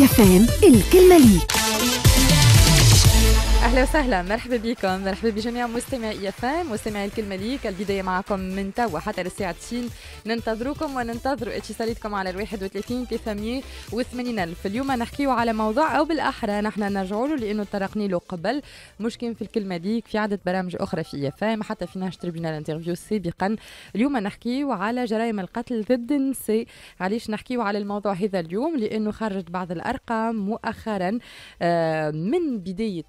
يفهم الكلمة ليك أهلا وسهلا. مرحبا بكم. مرحبا بجميع مستمعي IFM مستمعي الكلمة ليك البداية معكم من توا حتى للساعة 90 ننتظروكم وننتظروا اتصالاتكم على ال 31 380 ألف. اليوم نحكيو على موضوع أو بالاحرى نحن نرجعوا له لأنه طرقني له قبل. مش كان في الكلمة ليك في عده برامج أخرى في IFM حتى في نهج تربينا ال interview سابقا. اليوم نحكيو على جرائم القتل ضد النساء. علاش نحكيو على الموضوع هذا اليوم؟ لأنه خرجت بعض الأرقام مؤخرا آه، من بداية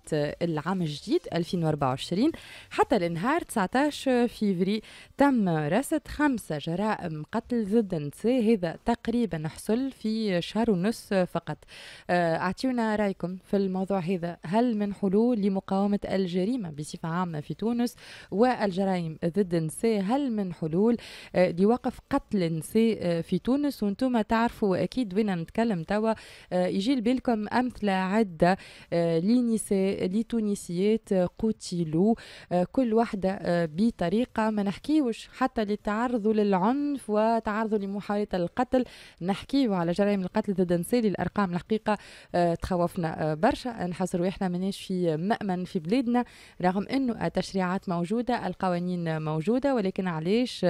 العام الجديد 2024 حتى لنهار 19 فيفري تم رصد خمسة جرائم قتل ضد النساء هذا تقريبا حصل في شهر ونص فقط. آه، أعطيونا رأيكم في الموضوع هذا. هل من حلول لمقاومة الجريمة بصفة عامة في تونس والجرائم ضد النساء هل من حلول آه، لوقف قتل النساء آه، في تونس؟ وأنتم تعرفوا أكيد وين نتكلم توا. يجي لبالكم أمثلة عدة لنساء لتونسيات قتلوا كل واحدة بطريقة ما نحكيوش. حتى للتعرض للعنف وتعرض لمحاولة القتل نحكيو على جرائم القتل ضد النساء الأرقام الحقيقة تخوفنا برشا. نحس روحنا ماناش في مأمن في بلادنا رغم أنه التشريعات موجودة القوانين موجودة ولكن علاش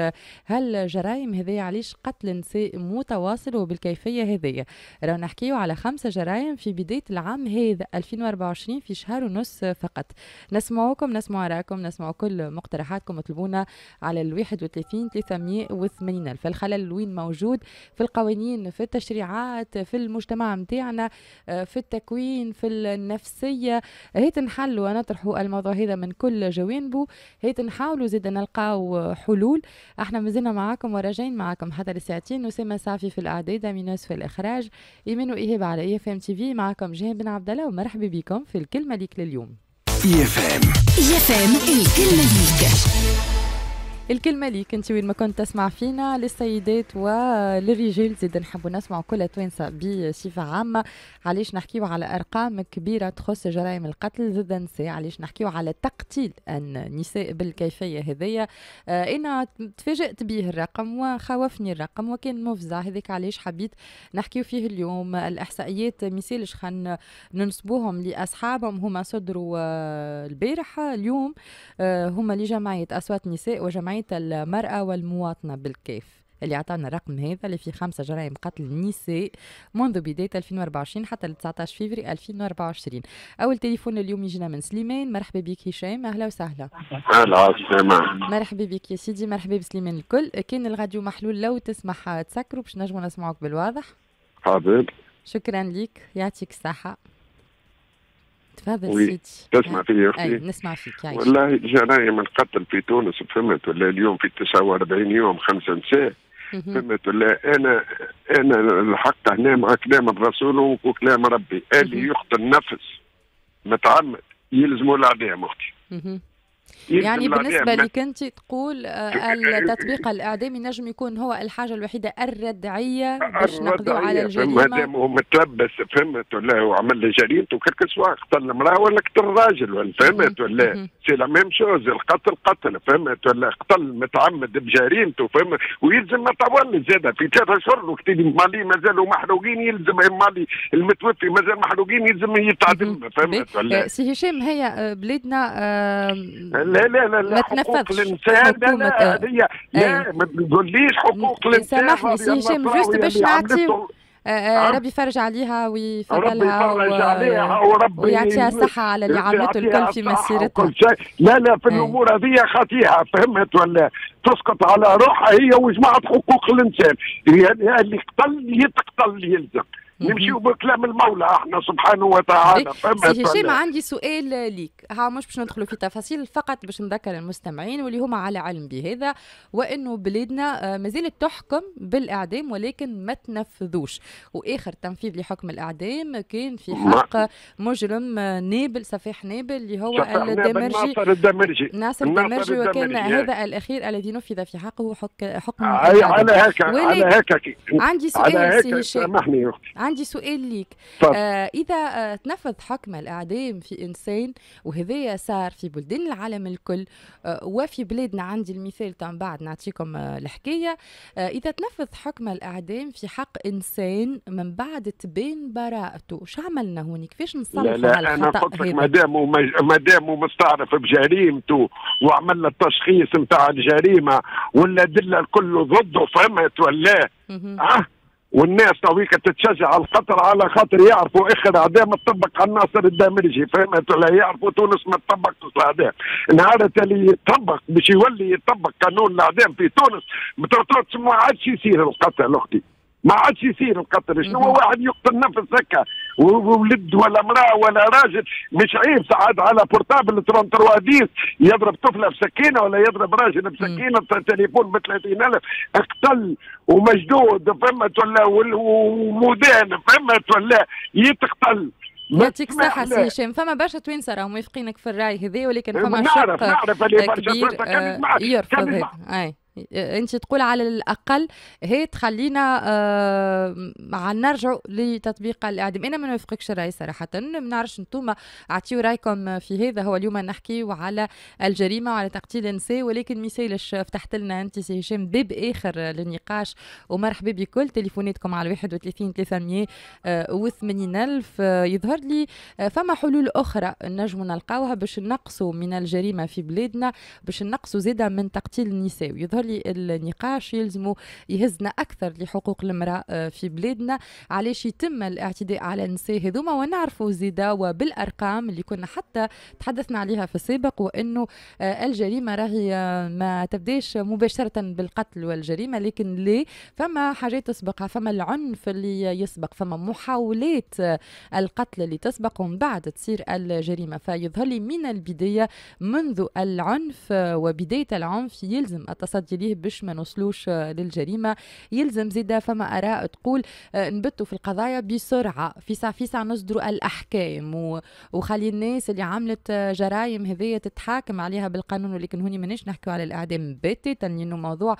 هالجرائم هذه علاش قتل النساء متواصل وبالكيفية هذه راهو نحكيو على خمسة جرائم في بداية العام هذا 2024 في شهر ونص فقط. نسمعوكم نسمع راكم نسمع كل مقترحاتكم. اطلبونا على ال 31 380 الف الخلل وين موجود؟ في القوانين في التشريعات في المجتمع متاعنا في التكوين في النفسية. هيت نحلوا ونطرحوا الموضوع هذا من كل جوانبه. هيت نحاولوا زيد نلقاو حلول. إحنا مازلنا معاكم وراجعين معاكم. حتى لساعتين. نسمى صافي في الأعداد مينوس في الإخراج. ايمان وايهاب على IFM TV. معكم جيهان بن عبد الله ومرحبا بكم في الكلمة ليك لليوم. IFM IFM الكلمة ليك الكلمة ليك انت وين ما كنت تسمع فينا للسيدات وللرجال زيد نحبوا نسمعوا كل توانسة بصفة عامة. علاش نحكيو على أرقام كبيرة تخص جرائم القتل؟ ضد النساء علاش نحكيو على تقتيل النساء بالكيفية هذية آه أنا تفاجأت به الرقم وخوفني الرقم وكان مفزع. هذيك علاش حبيت نحكيو فيه اليوم. الإحصائيات مثالش خن ننسبوهم لأصحابهم. هما صدروا آه البارح اليوم آه هما لجمعية أصوات نساء وجمعية المرأة والمواطنة بالكيف اللي عطانا الرقم هذا اللي فيه خمسة جرائم قتل النساء منذ بداية 2024 حتى ل 19 فيفري 2024 أول تليفون اليوم يجينا من سليمان. مرحبا بك هشام. أهلا وسهلا. أهلا سليمان مرحبا بك يا سيدي. مرحبا بسليمان الكل. كان الراديو محلول. لو تسمح تسكروا باش نجموا نسمعوك بالواضح. حاضر. شكرا لك. يعطيك الصحة. تفضل oui. سيدي. تسمع فيا أختي؟ نسمع فيك عايش. والله جرائم القتل في تونس فهمت ولا اليوم في 49 يوم خمسة نساء. فهمت ولا؟ أنا أنا الحق هنا مع كلام الرسول وكلام ربي. اللي. يقتل نفس متعمد يلزموا الاعدام أختي يعني. بالنسبة لك أنت تقول آه، التطبيق الإعدامي نجم يكون هو الحاجة الوحيدة الردعية باش نقضوا على الجريمة مادام هو متلبس فهمت ولا هو عمل لي جريمته كل سواء قتل المرأة ولا قتل الراجل ولا فهمت. ولا. c'est la même chose القتل قتل فهمت ولا قتل متعمد بجريمته فهمت ويلزم ما تولي زاد في ثلاثة شهور وكتب مالي مازالوا محروقين يلزم مالي المتوفي مازال محروقين يلزم يتعدم. فهمت ولا آه، سي هشام هي آه، بلادنا لا لا لا لا حقوق الإنسان لا لا آه، هذه لا ما تقوليش حقوق الإنسان سامحني، سي هشام، juste باش عملته آه، آه، آه. ربي يفرج عليها ربي ويفضلها يفرج و- عليها وربي ويعطيها الصحة على اللي عملته الكل في مسيرتها. لا لا في أي. الأمور هذه خطيئة فهمت ولا تسقط على روحها هي وجماعة حقوق الإنسان يعني اللي قتل يتقتل يلزم. نمشيو بكلام المولى إحنا سبحانه وتعالى. سي هشام؟ عندي سؤال ليك. ها مش باش ندخلوا في تفاصيل فقط باش نذكر المستمعين واللي هما على علم بهذا وإنه بلادنا آه، ما زالت تحكم بالإعدام ولكن ما تنفذوش. وآخر تنفيذ لحكم الإعدام كان في حق مجرم آه، نابل سفاح نابل اللي هو الدمرجي. بالناصر الدمرجي. ناصر الدمرجي وكان هذا الأخير الذي نفذ في حقه حك- حكم أي على. هيك على هيك عندي سؤال سي هشام. عندي سؤال ليك. آه إذا آه تنفذ حكم الإعدام في إنسان وهذايا صار في بلدان العالم الكل آه وفي بلادنا عندي المثال من بعد نعطيكم آه الحكاية. آه إذا تنفذ حكم الإعدام في حق إنسان من بعد تبين براءته شو عملنا هوني كيفاش لا نصلحوا لا على أنا قلت لك هذا؟ ما دام ما دام مستعرف بجريمته وعمل التشخيص نتاع الجريمة والادله الكل ضده فهمت ولا؟ مهم. والناس تويك تتشجع على الخطر على خاطر يعرفوا اخر اعدام تطبق على الناصر الدامرجي فهمت؟ ولا يعرفوا تونس ما تطبقش الاعدام نهار اللي يطبق باش يولي يطبق قانون الاعدام في تونس ما ما عادش يصير القتل أختي. ما عادش يصير القتل. شنو. واحد يقتل نفس هكا؟ وولد ولا امرأة ولا راجل مش عيب ساعات على portable 33 dix يضرب طفلة بسكينة ولا يضرب راجل بسكينة تليفون ب 30000 اقتل ومجدود فهمت ولا؟ وال- ومدان فهمت ولا؟ يتقتل. ما يعطيك الصحة سي هشام. فما برشا توانسة راهم موافقينك في الرأي هذا ولكن فما نعرف شق نعرف اللي برشا كبير آه، يرفض. هذا انت تقول على الأقل هي تخلينا آه على نرجعوا لتطبيق الإعدام. أنا ما نوافقكش الرأي صراحة. ما نعرفش أنتم اعطيوا رأيكم في هذا. هو اليوم نحكي وعلى الجريمة وعلى تقتيل النساء ولكن مثالش فتحت لنا أنت سي هشام باب آخر للنقاش. ومرحبا بكل. تليفوناتكم على 31 300 و80 ألف آه، يظهر لي آه، فما حلول أخرى نجم نلقاوها باش نقصوا من الجريمة في بلادنا باش نقصوا زيادة من تقتيل النساء. ويظهر لي النقاش يلزم يهزنا أكثر لحقوق المرأة آه، في بلادنا. علاش يتم الاعتداء على النساء هذوما؟ ونعرفوا زيادة وبالأرقام اللي كنا حتى تحدثنا عليها في السابق وأنه آه، الجريمة راهي آه، ما تبداش مباشرة بالقتل والجريمة لكن ليه فما حاجات تسبقها. فما العنف اللي يسبق فما محاولات القتل اللي تسبق ومن بعد تصير الجريمة. فيظهر لي من البداية منذ العنف وبداية العنف يلزم التصدي ليه باش ما نوصلوش آه، للجريمة. يلزم زيدا فما آراء تقول آه، نبتوا في القضايا بسرعة في ساعة في ساعة نصدروا الأحكام. و- وخلي الناس اللي عملت آه، جرائم هذية تتحاكم عليها بالقانون ولكن هوني مانيش نحكيو على الإعدام باتتا لأنه موضوع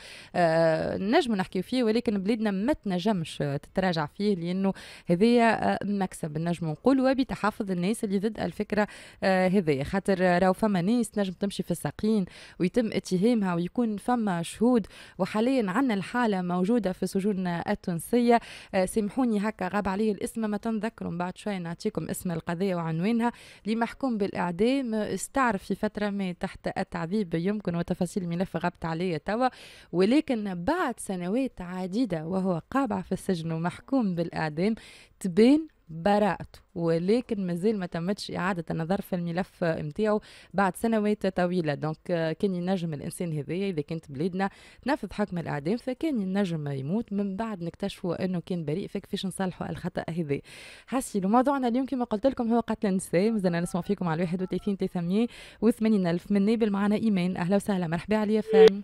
نجم نحكيو فيه ولكن بلادنا ما تنجمش تتراجع فيه لأنه هذايا آه، مكسب نجم نقول وبتحفظ الناس اللي ضد الفكرة آه، هذايا خاطر راهو فما ناس نجم تمشي في الساقين ويتم اتهامها ويكون فما شهود وحاليا عندنا الحالة موجودة في السجون التونسية. آه، سامحوني هكا غاب علي الاسم ما تنذكروا. بعد شوية نعطيكم اسم القضية وعنوانها. لمحكوم بالإعدام آه، استعرف في فترة ما تحت التعذيب يمكن وتفاصيل الملف غابت عليه توا. ولكن بعد سنوات عديدة وهو قابع في السجن ومحكوم بالإعدام تبان براءته ولكن مازال ما تمتش إعادة النظر في الملف نتاعو بعد سنوات طويلة. donc آه، كان ينجم الإنسان هذايا إذا كانت بلادنا تنفذ حكم الإعدام فكان ينجم يموت. من بعد نكتشفوا أنه كان بريء فكيفاش نصلحوا الخطأ هذا. حسيلو موضوعنا اليوم كما قلت لكم هو قتل النساء. مازلنا نسمع فيكم على 31 380 ألف. من نابل معنا إيمان. أهلا وسهلا مرحبا عليا فان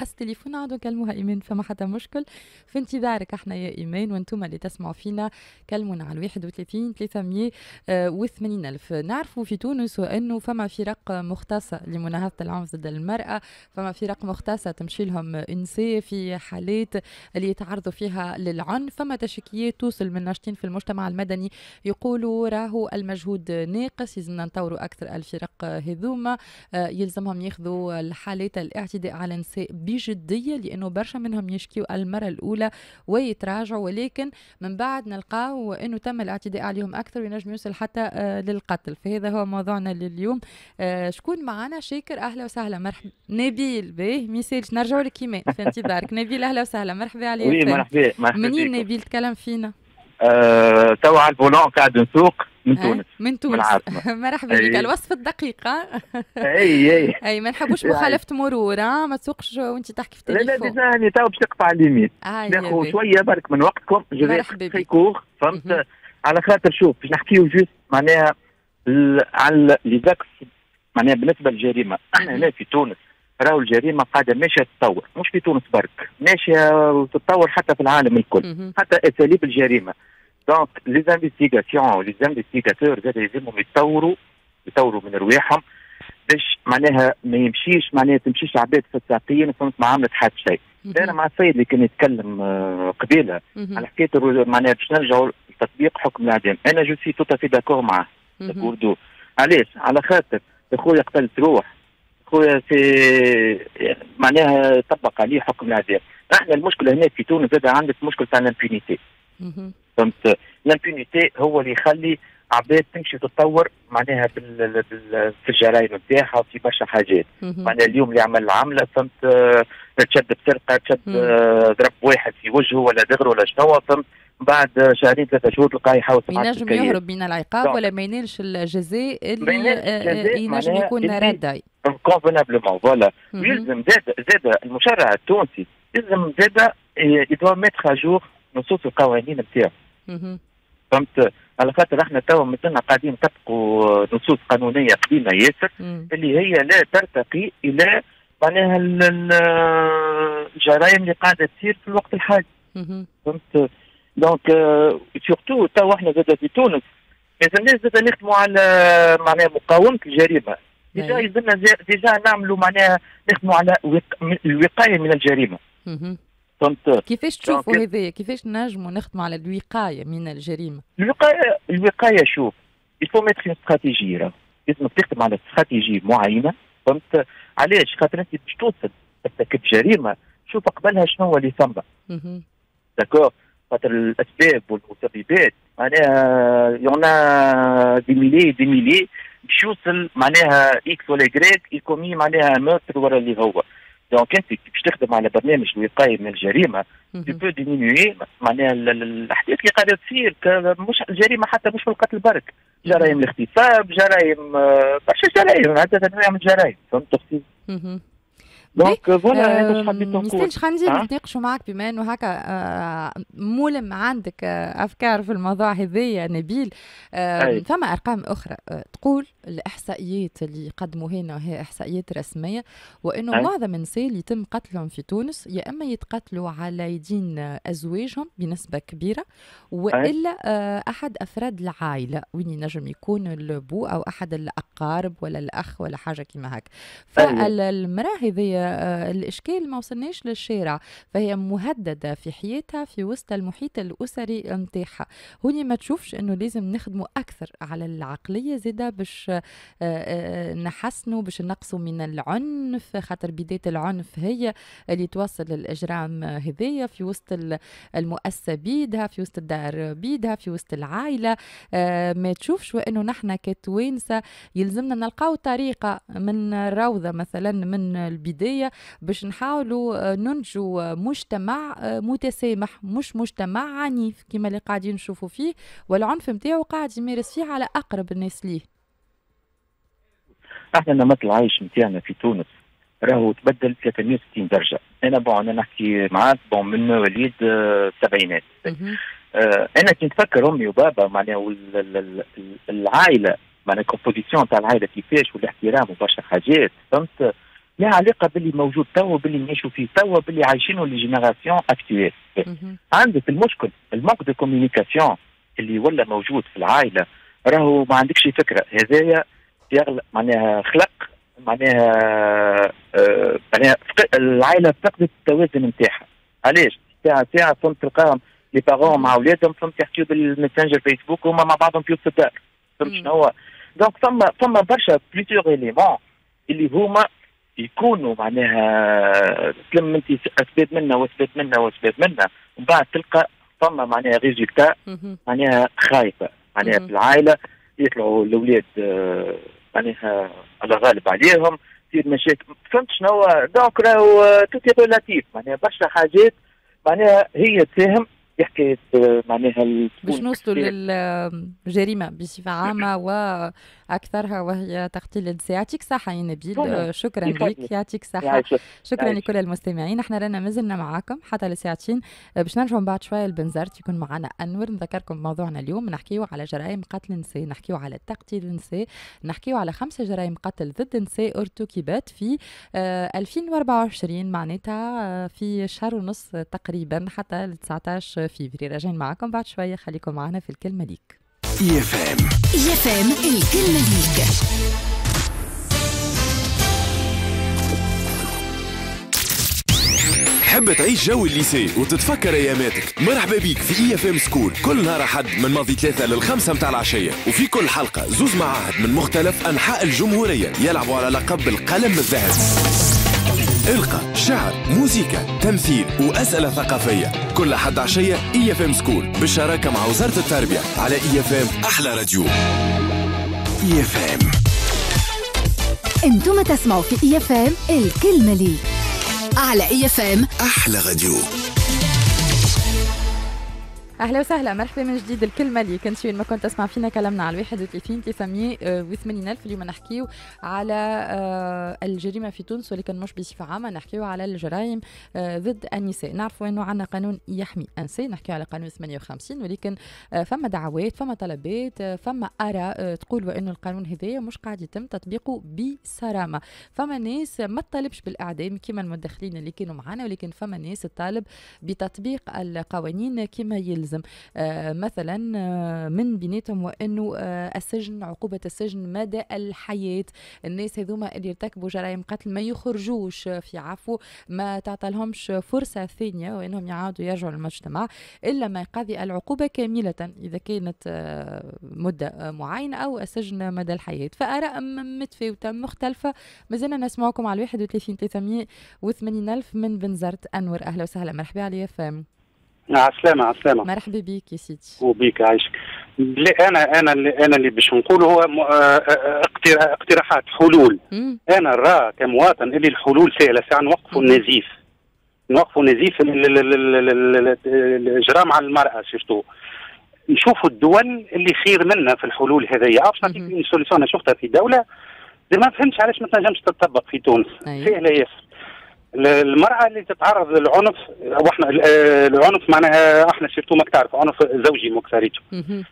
قص تليفون عادوا كلموها ايمان فما حتى مشكل. في انتظارك إحنا يا ايمان وأنتم اللي تسمعوا فينا. كلمونا على 31 380 ألف. نعرفوا في تونس وانه فما فرق مختصه لمناهضة العنف ضد المرأة. فما فرق مختصه تمشي لهم نساء في حالات اللي يتعرضوا فيها للعنف. فما تشكيات توصل من ناشطين في المجتمع المدني يقولوا راهو المجهود ناقص يلزمنا نطوروا أكثر الفرق هذوما. آه، يلزمهم ياخذوا الحالات الاعتداء على النساء بجدية لأنه برشا منهم يشكيوا المرة الأولى ويتراجعوا ولكن من بعد نلقاو إنه تم الاعتداء عليهم أكثر وينجم يوصل حتى آه، للقتل. فهذا هو موضوعنا لليوم. آه، شكون معنا؟ شاكر أهلا وسهلا. مرحبا نبيل باهي message نرجعوا لك كيمان في انتظارك. نبيل أهلا وسهلا. مرحبا عليك. oui مرحبا. مرحبا منين. نبيل تكلم فينا؟ آه، توا على ال volant قاعد نسوق. من تونس من تونس. مرحبا بك. الوصف الدقيق ها؟ أي أي أي ما نحبوش يعني. مخالفة مرور ما تسوقش وانت تحكي في لا لا التليفون déjà هاني توا باش نقطع اليمين ناخذ. شوية برك من وقتكم جو مرحبا في. cours. فهمت على خاطر شوف باش نحكيو juste معناها على les axes معناها بالنسبة للجريمة إحنا. هنا في تونس راهو الجريمة قاعدة ماشية تتطور مش في تونس برك ماشية وتتطور حتى في العالم الكل. حتى أساليب الجريمة donc les investigations les investigateurs زاد لازمهم يتطوروا يطوروا من رواحهم باش معناها ما يمشيش معناها تمشيش عباد في الساقين فهمت ما عملت حتى شيء أنا مع السيد اللي كان يتكلم قبيله. على حكايه معناها باش نرجعوا لتطبيق حكم الاعدام أنا je suis tout à fait d'accord معاه. بوردو علاش على خاطر خويا قتلت روح خويا في معناها طبق عليه حكم الاعدام إحنا المشكلة هنا في تونس زاد عندك مشكل تاع ال impunité مهم. فهمت ال impunité هو اللي يخلي عباد تمشي تتطور معناها بال... بال... في الجرائم نتاعها وفي برشا حاجات. معناها اليوم اللي عمل عمله فهمت آه، تشد بسرقة تشد. آه، ضرب واحد في وجهه ولا دغره ولا شنو فهمت بعد شهرين ثلاثة شهور تلقاه يحاول ينجم يهرب من العقاب. ولا ما ينالش الجزاء اللي آه، الجزاء ينجم يكون رداي convenablement voilà. يلزم زاد زاد المشرع التونسي يلزم زاد يدوا mettre à jour نصوص القوانين نتاعو. فهمت على خاطر إحنا توا مثلنا قاعدين نطبقوا نصوص قانونية قديمة ياسر. اللي هي لا ترتقي إلى معناها ال- ال- الجرائم اللي قاعدة تصير في الوقت الحالي. فهمت donc surtout توا إحنا زاد في تونس لازمناش زاد نخدموا على معناها مقاومة الجريمة déjà أي. يلزمنا déjà نعملوا معناها نخدموا على وق- الوقاية من الجريمة. فهمت كيفاش تشوفوا هذايا؟ كيفاش نجموا نخدموا على الوقاية من الجريمة؟ الوقايه الوقاية شوف يفو ميتر استراتيجي راه. لازمك تخدم على استراتيجي معينة. فهمت؟ علاش؟ خاطر أنت باش توصل ترتكب جريمه شوف قبلها شنو هو اللي ثم. داكور خاطر الأسباب والمسببات معناها يونا دي ميلي دي ميلي باش يوصل معناها إكس ولا جريك يكومي معناها موتر ولا اللي هو. دونك انت باش تخدم على برنامج الوقايه من الجريمه مهم. peux diminuer معناها ال- ال- الاحداث اللي قاعدة تصير مش الجريمه حتى مش في القتل برك جرائم الاغتصاب جرائم برشا جرائم عدة انواع من الجرائم فهمت. donc voilà هذا آم، حبيت نقول ميستاهلش خلينا؟ نتناقشوا معك بما إنه هكا آه، مولم عندك آه، أفكار في الموضوع هذايا نبيل آه،. فما أرقام أخرى تقول الإحصائيات اللي قدموا هنا وهي إحصائيات رسمية وإنه. معظم النساء اللي يتم قتلهم في تونس يا إما يتقتلوا على يدين أزواجهم بنسبة كبيرة وإلا أحد أفراد العائلة وين ينجم يكون البو أو أحد الأقارب ولا الأخ ولا حاجة كيما هكا أيوة. فالمرأة هذيا آه، الإشكال ما وصلناش للشارع فهي مهددة في حياتها في وسط المحيط الأسري نتاعها هوني ما تشوفش إنه لازم نخدموا أكثر على العقلية زاده باش آه، آه، نحسنوا باش نقصوا من العنف خاطر بداية العنف هي اللي توصل للإجرام هذيا في وسط ال- المؤسسه بيدها في وسط الدار بيدها في وسط العائلة. آه، ما تشوفش وإنه نحن كتوانسة يلزمنا نلقاو طريقة من الروضه مثلا من البدايه باش نحاولوا آه، ننتجوا آه، مجتمع آه، متسامح مش مجتمع عنيف كما اللي قاعدين نشوفوا فيه والعنف نتاعو قاعد يمارس فيه على أقرب الناس ليه. أحنا نمط العيش نتاعنا في تونس راهو تبدل 360 درجة. أنا bon أنا نحكي معاك bon من مواليد السبعينات. آه، أنا كي نتفكر أمي وبابا معناها العائلة معناها ال composition تاع العائلة كيفاش والاحترام وبرشا حاجات فهمت؟ لها علاقة باللي موجود توا باللي نعيشوا فيه توا باللي عايشينه les générations actuelles. عندك المشكل ال manque de communication اللي ولا موجود في العائلة راهو ما عندكش فكرة هذايا معناها خلق معناها آه معناها العائلة فقدت التوازن نتاعها علاش؟ ساعة ساعة فهمت تلقاهم les parents مع أولادهم فهمت يحكيو بال Messenger Facebook وهما مع بعضهم في وسط الدار فهمت. شنو هو؟ donc فما فما برشا plusieurs éléments اللي هما يكونوا معناها تلم انت اسباب منا واسباب منا واسباب منا. ومن بعد تلقى فما معناها résultat مهم. معناها خايفة. معناها. في العائلة يطلعوا الأولاد آه، معناها الله غالب عليهم تصير مشاكل. فهمت شنو هو؟ donc راهو tout est relatif معناها برشا حاجات معناها هي تساهم آه، معناها باش نوصلوا للجريمة بصفة عامة وأكثرها وهي تقتيل النساء. يعطيك صحة يا نبيل. آه، شكرا. لك. يعطيك صحة. يعيشك. شكرا. لكل المستمعين. إحنا رانا مازلنا معاكم حتى لساعتين. آه، باش نرجعوا بعد شوية لبنزرت يكون معنا أنور. نذكركم موضوعنا اليوم. نحكيو على جرائم قتل النساء. نحكيو على تقتيل النساء. نحكيو على خمسة جرائم قتل ضد النساء أرتكبت في آه، 2024 معناتها آه، في شهر ونص تقريبا حتى ل 19 فيفري راجعين معاكم بعد شوية. خليكم معنا في الكلمة ليك. إي إف إم. إي إف إم الكلمة ليك. تحب تعيش جو ال lycée وتتفكر أياماتك. مرحبا بيك في IFM School كل نهار أحد من ماضي ثلاثة للخمسة متاع العشية. وفي كل حلقة زوز معاهد من مختلف أنحاء الجمهورية يلعبوا على لقب القلم الذهبي. القى شعر موسيقى تمثيل وأسئلة ثقافية. كل حد عشيه IFM School بالشراكة مع وزارة التربية على IFM أحلى راديو. IFM أنتم تسمعوا في IFM الكلمة ليك. على IFM أحلى راديو. أهلا وسهلا مرحبا من جديد الكلمة ليك ما كنت تسمع فينا كلامنا على 31 380 الف اليوم نحكيو على آه، الجريمة في تونس ولكن مش بصفة عامة نحكيو على الجرائم آه، ضد النساء. نعرفوا إنه عندنا قانون يحمي النساء نحكيو على قانون 58 ولكن آه، فما دعوات فما طلبات فما آراء تقول بانه القانون هذايا مش قاعد يتم تطبيقه بصرامة. فما ناس ما تطالبش بالإعدام كما المدخلين اللي كانوا معنا ولكن فما ناس تطالب بتطبيق القوانين كما يلزم. يلزم آه مثلا آه من بيناتهم وأنه آه السجن عقوبة السجن مدى الحياة. الناس هذوما اللي ارتكبوا جرائم قتل ما يخرجوش في عفو ما تعطلهمش فرصة ثانية وإنهم يعاودوا يرجعوا للمجتمع إلا ما يقضي العقوبة كاملة إذا كانت مدة معينة أو السجن مدى الحياة. فآراء متفاوتة مختلفة. مازلنا نسمعكم على 31 380 ألف من بنزرت أنور. أهلا وسهلا مرحبا على IFM عسلامة عسلامة. مرحبا بك يا سيدي. وبيك عايشك. لا أنا أنا اللي أنا اللي باش نقول هو آه، آه، اقترا- اقتراحات حلول. مم. أنا نرى كمواطن اللي الحلول سهلة ساعة نوقفوا النزيف. نوقفوا نزيف ال- ال- ال- ال- ال- ال- الاجرام على المرأة surtout نشوفوا الدول اللي خير منا في الحلول هذيا. باش نعطيك solution أنا شفتها في دولة ما فهمتش علاش ما تنجمش تطبق في تونس. أيوة. سهلة ياسر. المرأة اللي تتعرض للعنف وإحنا آه، العنف معناها إحنا surtout ما تعرف عنف زوجي مكثريته مهم.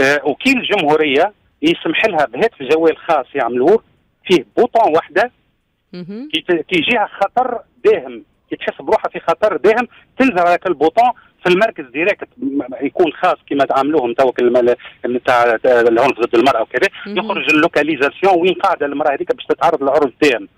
آه، وكيل الجمهورية يسمح لها بهاتف جوال خاص يعملوه فيه bouton واحدة مهم. كي يجيها خطر داهم كي تحس بروحها في خطر داهم تنزل على كل bouton في المركز direct يكون خاص كما تعملوهم تو نتاع العنف ضد المرأة وكذا. يخرج ال localisation وين قاعدة المرأة هذيك باش تتعرض لعرض داهم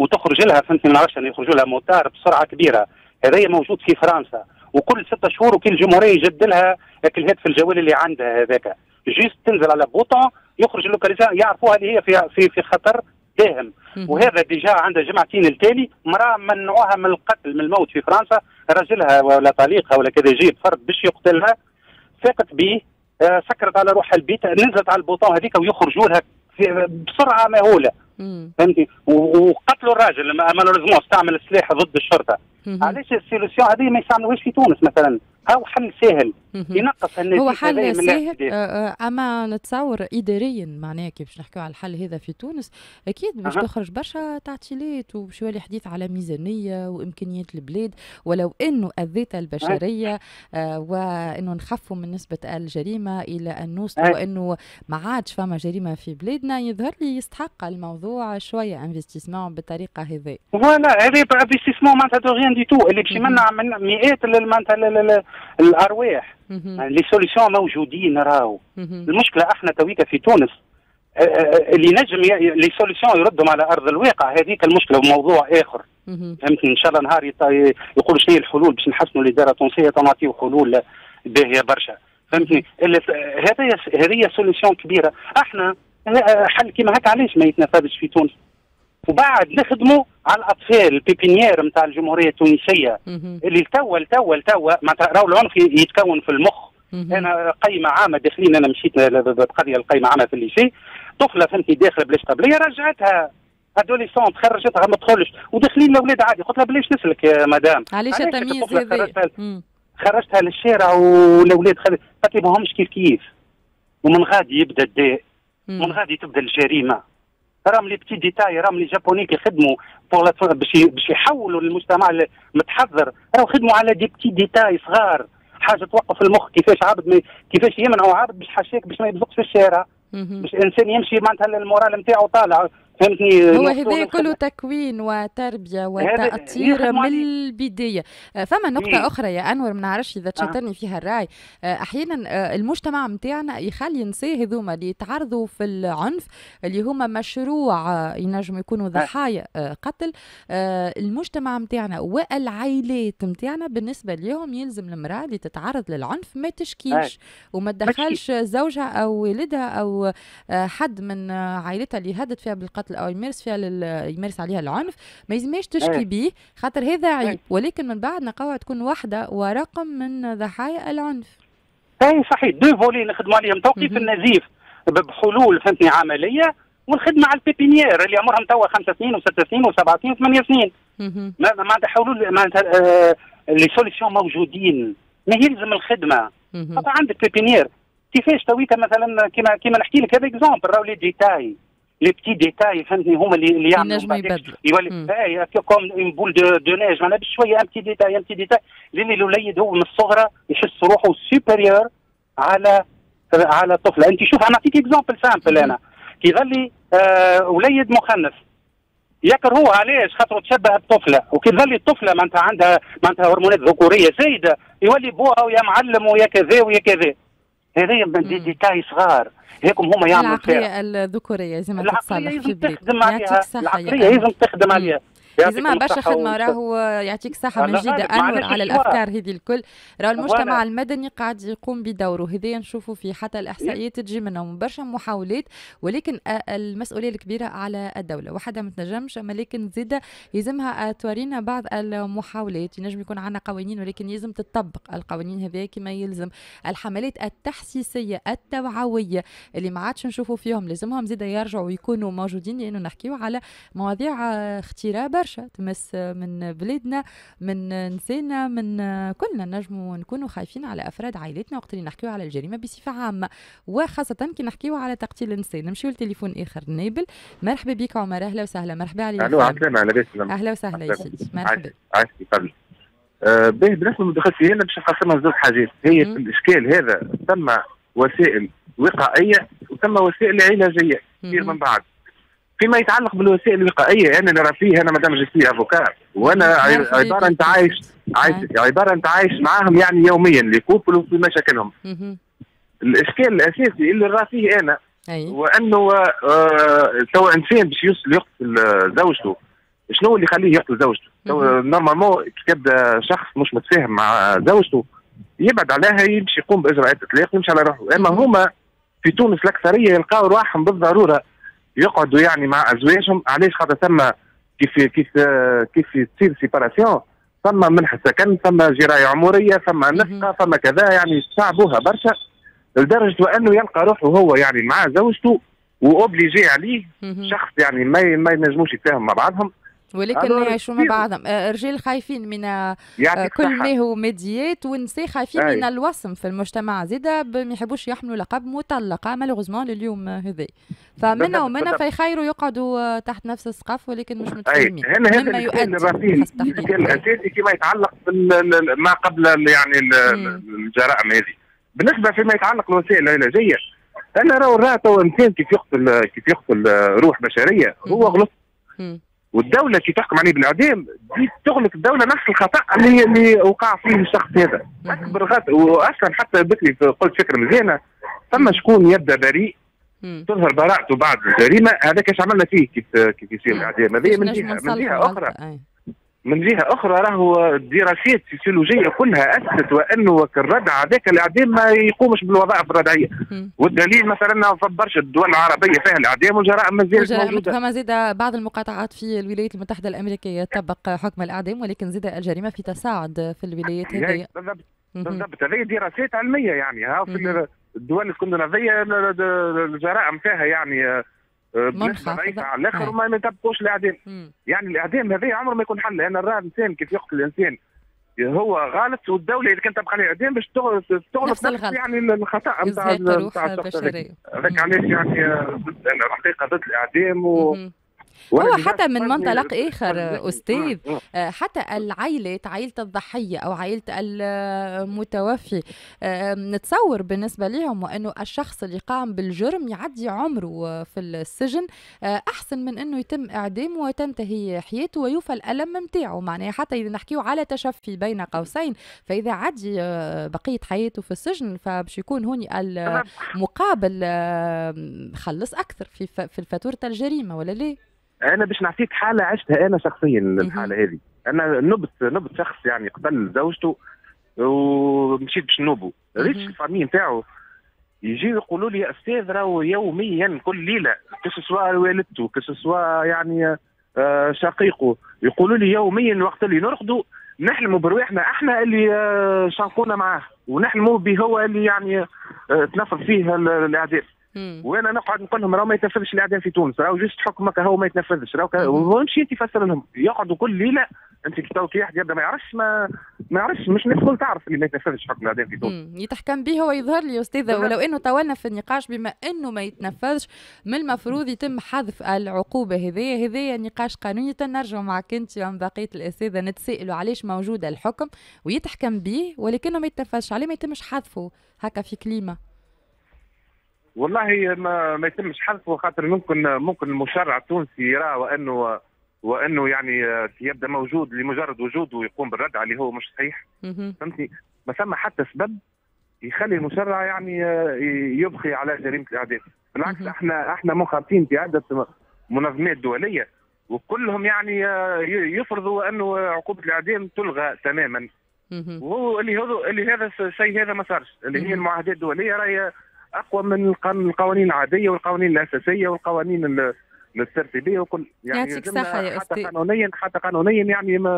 وتخرج لها فهمتني ما نعرفش أن يخرجوا لها motard بسرعة كبيرة. هذايا موجود في فرنسا. وكل ستة شهور وكيل الجمهوريه يجدد لها الهاتف الجوال اللي عندها هذاك. juste تنزل على bouton يخرج ال localisation يعرفوها اللي هي في في في خطر داهم. وهذا déjà عندها جمعتين التالي مرأة منعوها من القتل من الموت في فرنسا. رجلها ولا طليقها ولا كذا جيب فرد باش يقتلها. فاقت به آه، سكرت على روحها البيت نزلت على ال bouton هذيك ويخرجوا لها بسرعة مهولة. فهمتي؟ وقتلوا الراجل malheureusement استعمل السلاح ضد الشرطة. علاش ال solution هذه ما يستعملوهاش في تونس مثلا؟ هاو حل سهل. ينقص هو حل سهل أما نتصور اداريا معناها كي باش نحكيو على الحل هذا في تونس أكيد باش أها. تخرج برشا تعطيلات وباش يولي حديث على ميزانية وإمكانيات البلاد ولو إنه الذات البشرية آه وإنه نخفوا من نسبة الجريمة إلى ان نوصل أي. وإنه ما عادش فما جريمة في بلادنا يظهر لي يستحق الموضوع شوية investissement بالطريقة هذه voilà هذه investissement معناتها de rien du tout اللي باش. يمنع من مئات معناتها الأرواح. مهم. les solutions موجودين راهو. المشكلة أحنا تويكا في تونس. آه، آه، اللي نجم les solutions يردهم على أرض الواقع. هذيك المشكلة وموضوع آخر. فهمتني؟ إن شاء الله نهار يقولوا شنو هي الحلول باش نحسنوا الإدارة التونسية تنعطيو حلول باهية برشا. فهمتني؟ هذه هذه solution كبيرة. أحنا حل كيما هكا علاش ما يتنفذش في تونس؟ وبعد نخدموا على الأطفال ال pépinière نتاع الجمهورية التونسية. اللي توا توا توا معناتها راهو العنف يتكون في المخ. أنا قيمه عامة داخلين أنا مشيت بقضية القيمه عامة في ال lycée طفلة فهمتي داخلة بلاش طبلية رجعتها. adolescente خرجتها ما تدخلش وداخلين الاولاد عادي. قلت لها بلاش نسلك يا مدام. علاش التمييز هذا خرجتها للشارع والاولاد قالت لي ماهمش كيف كيف. ومن غادي يبدأ الداء. مم. من غادي تبدأ الجريمة. راهم les petits détails راهم les Japonais يخدموا pour باش باش يحولوا للمجتمع المتحضر. راهو خدموا على des petits détails صغار. حاجة توقف المخ كيفاش عبد ما كيفاش يمنعوا عبد باش حاشاك باش ما يبزقش في الشارع. باش الإنسان يمشي معناتها المورال نتاعو طالع. فهمتني؟ هو هذا كله. تكوين وتربية وتاطير من. البداية. آه، فما نقطة. أخرى يا أنور ما نعرفش إذا تشاطرني فيها الرأي. آه، أحيانا آه، المجتمع نتاعنا يخلي نساء هذوما اللي يتعرضوا في العنف اللي هما مشروع آه، ينجموا يكونوا ضحايا آه، قتل. آه، المجتمع نتاعنا والعائلات نتاعنا بالنسبة لهم يلزم المرأة اللي تتعرض للعنف ما تشكيش. وما تدخلش زوجها أو والدها أو آه، حد من آه، عائلتها اللي يهدد فيها بالقتل. أو يمارس فيها. يمارس عليها العنف ما يلزمش تشكي أي. بيه خاطر هذا عيب أي. ولكن من بعد نقوى تكون واحدة ورقم من ضحايا العنف اي صحيح deux volets نخدموا عليهم توقيف. النزيف بحلول فهمتني عملية والخدمة على ال pépinière اللي عمرهم توا خمس سنين وست سنين وسبع سنين وثمانية سنين. ما عندها حلول معناتها آه، les solutions موجودين ما يلزم الخدمة. خاطر عندك pépinière كيفاش تويتا مثلا كيما كيما نحكي لك هذا exemple راهو les détails les petits détails فهمتني هما اللي اللي يعملوا ينجموا يبدلوا. يولي et comme une boule de, de neige معناها بشويه ام تي ديتاي ام تي ديتاي للي الوليد هو من الصغرى يحس روحه supérieur على على طفله انت شوف أنا نعطيك exemple simple أنا كي ظلي آه وليد مخنث يكره هو علاش خاطر تشبه بطفله وكي ظلي الطفله معناتها عندها معناتها هرمونات ذكوريه زايده يولي بوها ويا معلم ويا كذا ويا كذا هذه من دي. ديتاي صغار هيكم هما يعملوا فيها العقليه الذكورية لازم تتصلح في عليها يعطيك يا لازم. تخدم. عليها يعطيكم برشا خدمة. راهو يعطيك الصحه من جديد. أنور على. الأفكار هذه الكل. راهو المجتمع. المدني قاعد يقوم بدوره. هذايا نشوفوا في حتى الاحصائيات تجي منهم. برشا محاولات ولكن المسؤولية الكبيرة على الدولة. وحدها ما تنجمش أما لكن زيد يلزمها تورينا بعض المحاولات. ينجم يكون عندنا قوانين ولكن يلزم تطبق القوانين هذه كما يلزم الحملات التحسيسية التوعوية اللي ما عادش نشوفوا فيهم. لازمهم زيد يرجعوا يكونوا موجودين لأنه نحكيو على مواضيع آه، اختيرة برشا تمس من بلادنا من نسانا من كلنا نجموا نكونوا خايفين على أفراد عائلتنا وقت اللي نحكيو على الجريمة بصفة عامة وخاصة كي نحكيو على تقتيل الانسان نمشيو لتليفون آخر. نابل مرحبا بك عمر أهلا وسهلا. مرحبا عليك ألو على أهلا وسهلا. يا. سيدي. مرحبا. عايش. قبل. آه باهي بالنسبة للمداخلتي هنا باش نقسمها زوج حاجات. هي. في الاشكال هذا ثم وسائل وقائية وثم وسائل علاجية. كثير من مهم. فيما يتعلق بالوسائل الوقائية أنا راه فيه أنا مدام جسي افوكا وأنا عبارة. أنت عايش عايش عبارة أنت عايش معاهم يعني يوميا اللي كوبل وفي مشاكلهم. الإشكال الأساسي اللي راه فيه أنا أي وأنه آه انسان باش يوصل يقتل آه، زوجته شنو اللي يخليه يقتل زوجته؟ normalement كبدا شخص مش متفاهم مع زوجته يبعد عليها يمشي يقوم بإجراءات الطلاق يمشي على روحه أما. هما في تونس الأكثرية يلقاو رواحهم بالضرورة يقعدوا يعني مع أزواجهم. علاش؟ خاطر ثم كيف كيف كيف تصير séparation. ثم منح سكن ثم جراية عمرية ثم نفقة ثم كذا يعني صعبوها برشا لدرجة وانه يلقى روحه هو يعني مع زوجته وأوبليجي عليه. شخص يعني ما ما ينجموش يتفاهموا مع بعضهم. ولكن يعيشوا مع. بعضهم آه، رجال خايفين من آه، كل. ما هو ميديات والنساء خايفين أي. من الوصم في المجتمع زيدا ما يحبوش يحملوا لقب مطلقه مالوغوزمون لليوم هذا فمنا ومنا. فيخيروا يقعدوا آه، تحت نفس السقف ولكن مش متفاهمين هنا هذا مما راه يؤدي الاساسي كما يتعلق ما قبل يعني. الجرائم هذه بالنسبة فيما يتعلق بالوسائل العلاجيه أنا راهو راه تو إنسان كيف يقتل كيف يقتل روح بشرية هو. غلط. والدولة كي تحكم عليه بالاعدام دي تغلق الدولة نفس الخطأ اللي اللي وقع فيه الشخص هذا. أكبر خطأ واصلا حتى بكري قلت فكرة مزيانه ثم شكون يبدأ بريء. تظهر براءته بعد الجريمه هذاك إيش عملنا فيه كيف كيف يصير. الاعدام هذه من جهه من جهة؟ أخرى أي. من جهة أخرى راهو الدراسات السيولوجيه كلها اثبتت وأنه الردع هذاك الإعدام ما يقومش بالوظائف الردعية. والدليل مثلا في برشا الدول العربية فيها الإعدام والجرائم ما زالت وجرائم موجودة. فما زاد بعض المقاطعات في الولايات المتحدة الأمريكية تطبق حكم الإعدام ولكن زاد الجريمة في تصاعد في الولايات هذه. يعني بالضبط بالضبط. هذه دراسات علمية يعني ها في. الدول الاسكندنافيه ال- ال- الجرائم فيها يعني بنسبه منخفضة. ضعيفه على الآخر. وما ما يطبقوش الاعدام يعني الإعدام هذا عمره ما يكون حل أنا نرى الإنسان كيف يقتل الإنسان هو غلط والدولة إذا كانت تبقى عليه اعدام باش تغلط. يعني الخطأ نتاع نتاع الشخص هذاك علاش يعني آه، ضد- أنا الحقيقة ضد الإعدام و... مهم. هو حتى من منطلق آخر أستاذ آه، حتى العائلة عائلة الضحية أو عائلة المتوفي نتصور بالنسبة لهم وانه الشخص اللي قام بالجرم يعدي عمره في السجن آه، أحسن من إنه يتم إعدامه وتنتهي حياته ويوفى الألم نتاعو معناها حتى إذا نحكيو على تشفي بين قوسين فإذا عدي آه، بقية حياته في السجن فباش يكون هوني المقابل خلص أكثر في في فاتوره الجريمة ولا ليه؟ أنا باش نعطيك حالة عشتها أنا شخصيا الحالة هذه. أنا نبت نبت شخص يعني قتل زوجته ومشيت باش نوبه ريت الفامي نتاعو. يجي يقولوا لي أستاذ راهو يوميا كل ليلة كسوا والدته كسوا يعني آه شقيقه. يقولوا لي يوميا وقت اللي نرقدوا نحلموا برواحنا أحنا اللي آه شنقونا معاه. ونحلموا به هو اللي يعني آه تنفذ فيه الاعدام وأنا نقعد نقول لهم راهو ما يتنفذش الاعدام في تونس راهو جست حكمك هو ما يتنفذش. راهو ونمشي انت تفسر لهم؟ يقعدوا كل ليله أنت كي كي واحد يبدأ ما يعرفش ما ما يعرفش مش الناس تعرف اللي ما يتنفذش حكم الاعدام في تونس. يتحكم به ويظهر لي أستاذة ولو إنه طولنا في النقاش بما إنه ما يتنفذش من المفروض يتم حذف العقوبة هذه. هذه نقاش قانوني. نرجع معك أنت ومع بقية الأساتذة. نتسائلوا علاش موجود الحكم ويتحكم به ولكنه ما يتنفذش. عليه ما يتمش حذفه هكا في كلمة. والله ما, ما يتمش حذفه خاطر ممكن ممكن المشرع التونسي يرى وأنه وأنه يعني يبدأ موجود لمجرد وجوده ويقوم بالرد عليه هو مش صحيح. فهمتني؟ ما ثم حتى سبب يخلي المشرع يعني يبقي على جريمة الإعدام. بالعكس إحنا إحنا منخرطين في عدة منظمات دولية وكلهم يعني يفرضوا أنه عقوبة الإعدام تلغى تماما. وهو اللي هو اللي هذا الشيء هذا ما صارش. اللي هي المعاهدات الدولية راهي أقوى من القوانين العادية والقوانين الأساسية والقوانين الترتيبيه وكل يعني يعطيك الصحة يا أستاذ حتى قانونيا حتى قانونيا يعني ما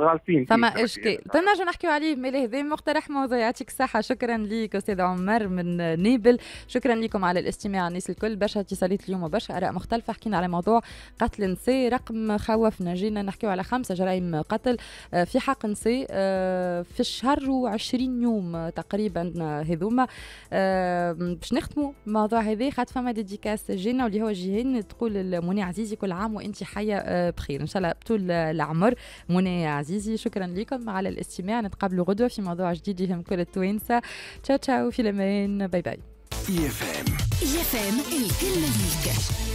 غالطين فما اشكال تنجم نحكيو عليه. ملي هذا مقترح موضوع. يعطيك الصحة. شكرا لك أستاذ عمر من نابل شكرا لكم على الاستماع. الناس الكل. برشا اتصالات اليوم وبرشا آراء مختلفة. حكينا على موضوع قتل نساء رقم خوفنا جينا نحكيو على خمسة جرائم قتل. آه، في حق نساء آه، في الشهر و20 يوم تقريبا هذوما. آه، باش نختموا الموضوع هذا خاطر فما dédicace جينا واللي هو جيهان تقول منى عزيزي كل عام وانت حية آه، بخير. إن شاء الله طول العمر. منى عزيزي شكرا لكم على الاستماع. نتقابلوا غدوة في موضوع جديد يهم كل التوانسة. تشاو تشاو في الأمان. باي باي. اي اف ام اي اف ام الكلمة ليك